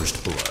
First blood.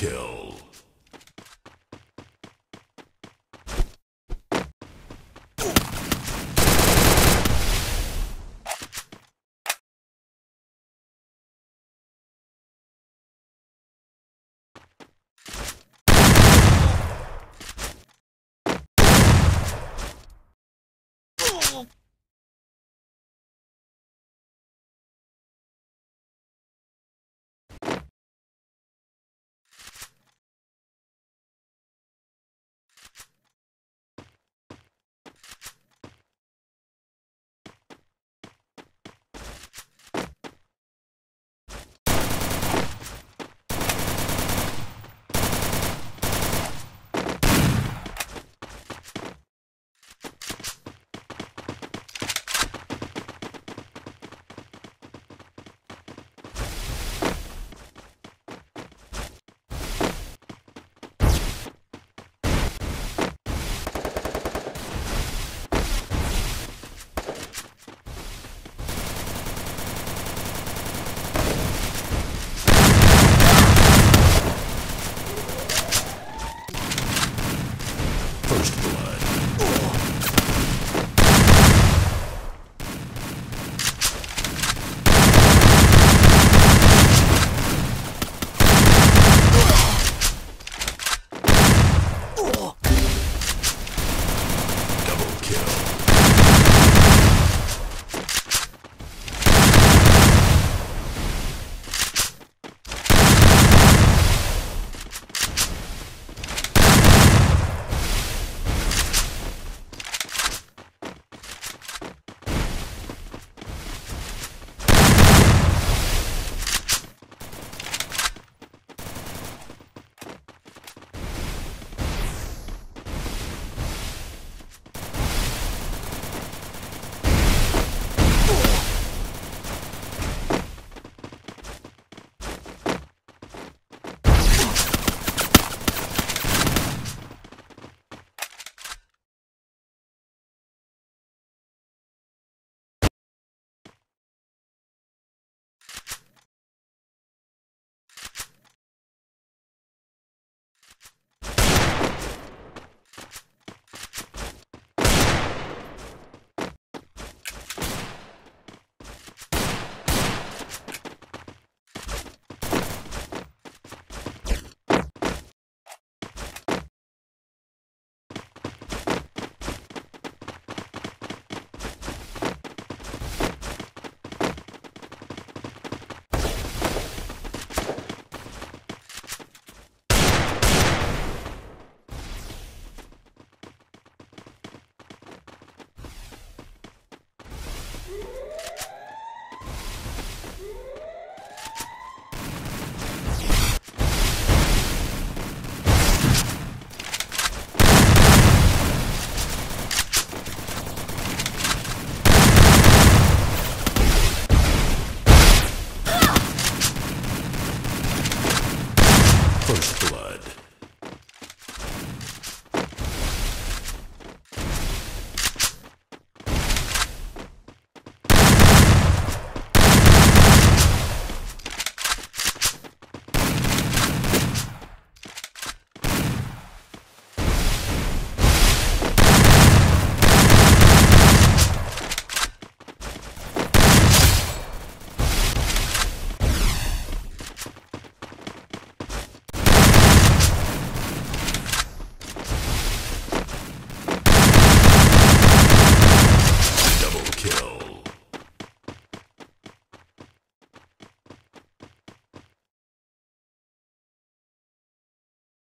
Kill. First